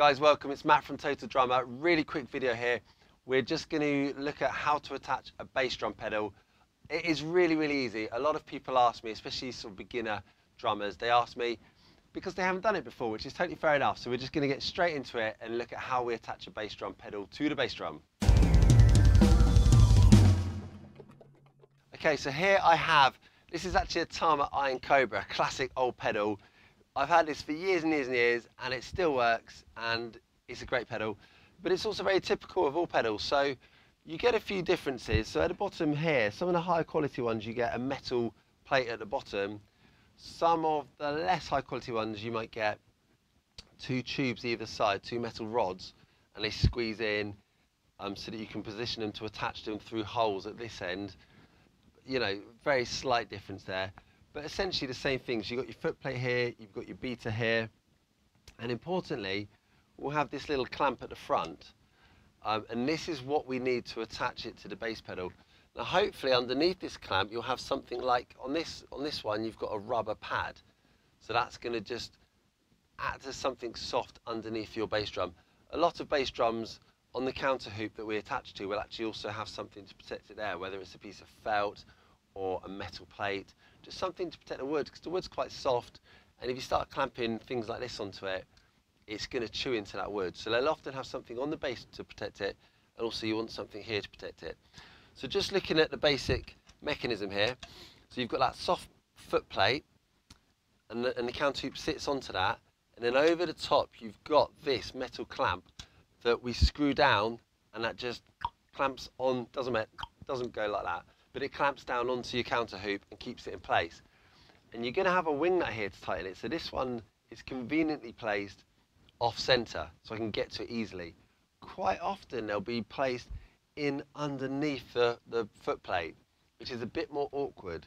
Guys, welcome. It's Matt from Total Drummer. Really quick video here. We're just going to look at how to attach a bass drum pedal. It is really, really easy. A lot of people ask me, especially sort of beginner drummers, they ask me because they haven't done it before, which is totally fair enough. So we're just going to get straight into it and look at how we attach a bass drum pedal to the bass drum. Okay, so here I have, this is actually a Tama Iron Cobra, a classic old pedal. I've had this for years and years and years, and it still works, and it's a great pedal. But it's also very typical of all pedals. So you get a few differences. So at the bottom here, some of the higher quality ones, you get a metal plate at the bottom. Some of the less high quality ones, you might get two tubes either side, two metal rods, and they squeeze in um, so that you can position them to attach them through holes at this end. You know, very slight difference there but essentially the same things. You've got your foot plate here, you've got your beater here, and importantly, we'll have this little clamp at the front, um, and this is what we need to attach it to the bass pedal. Now hopefully underneath this clamp you'll have something like, on this, on this one you've got a rubber pad, so that's going to just act as something soft underneath your bass drum. A lot of bass drums on the counter hoop that we attach to will actually also have something to protect it there, whether it's a piece of felt or a metal plate, just something to protect the wood because the wood's quite soft and if you start clamping things like this onto it, it's going to chew into that wood. So they'll often have something on the base to protect it and also you want something here to protect it. So just looking at the basic mechanism here, so you've got that soft foot plate and the, and the counter hoop sits onto that and then over the top you've got this metal clamp that we screw down and that just clamps on, doesn't, it, doesn't go like that but it clamps down onto your counter hoop and keeps it in place. And you're going to have a wing nut here to tighten it. So this one is conveniently placed off center so I can get to it easily. Quite often they'll be placed in underneath the, the foot plate, which is a bit more awkward.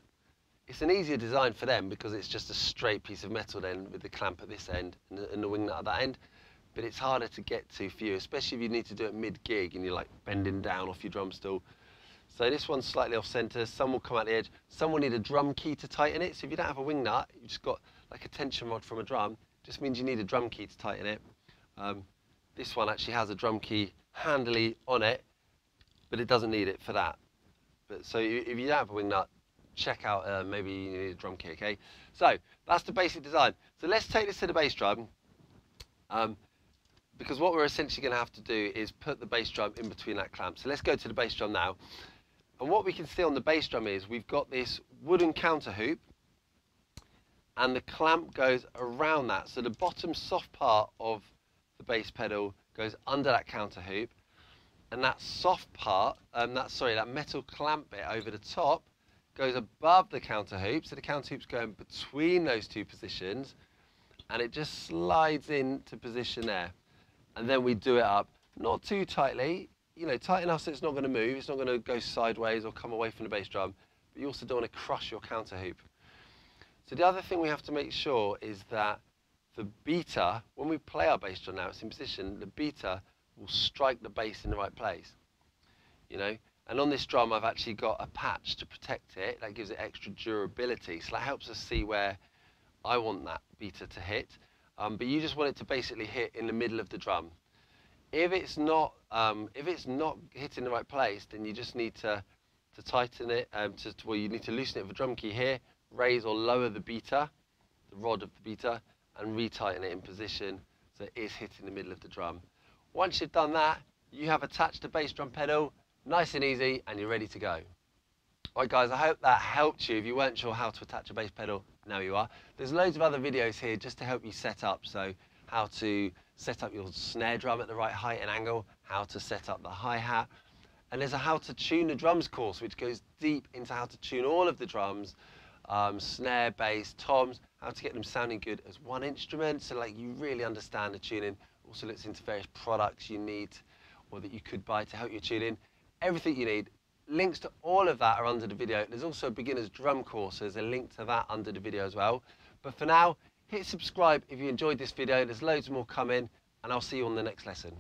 It's an easier design for them because it's just a straight piece of metal then with the clamp at this end and the, and the wing nut at that end. But it's harder to get to for you, especially if you need to do it mid-gig and you're like bending down off your drum stool. So this one's slightly off center, some will come out the edge, some will need a drum key to tighten it. So if you don't have a wing nut, you've just got like a tension rod from a drum, just means you need a drum key to tighten it. Um, this one actually has a drum key handily on it, but it doesn't need it for that. But so if you don't have a wing nut, check out uh, maybe you need a drum key, okay? So that's the basic design. So let's take this to the bass drum. Um, because what we're essentially going to have to do is put the bass drum in between that clamp. So let's go to the bass drum now. And what we can see on the bass drum is we've got this wooden counter hoop and the clamp goes around that. So the bottom soft part of the bass pedal goes under that counter hoop and that soft part, um, that sorry, that metal clamp bit over the top goes above the counter hoop. So the counter hoop's going between those two positions and it just slides into position there. And then we do it up, not too tightly, you know, tight enough so it's not going to move, it's not going to go sideways or come away from the bass drum, but you also don't want to crush your counter hoop. So the other thing we have to make sure is that the beater, when we play our bass drum now, it's in position, the beater will strike the bass in the right place, you know. And on this drum, I've actually got a patch to protect it. That gives it extra durability. So that helps us see where I want that beater to hit. Um, but you just want it to basically hit in the middle of the drum if it's not um, if it's not hitting the right place, then you just need to to tighten it. Um, to, well, you need to loosen it with a drum key here, raise or lower the beater, the rod of the beater, and retighten it in position so it is hitting the middle of the drum. Once you've done that, you have attached a bass drum pedal, nice and easy, and you're ready to go. All right, guys, I hope that helped you. If you weren't sure how to attach a bass pedal, now you are. There's loads of other videos here just to help you set up. So how to set up your snare drum at the right height and angle, how to set up the hi-hat, and there's a how to tune the drums course, which goes deep into how to tune all of the drums, um, snare, bass, toms, how to get them sounding good as one instrument, so like you really understand the tuning. Also looks into various products you need or that you could buy to help your tuning. Everything you need. Links to all of that are under the video. There's also a beginner's drum course, so there's a link to that under the video as well. But for now, Hit subscribe if you enjoyed this video. There's loads more coming and I'll see you on the next lesson.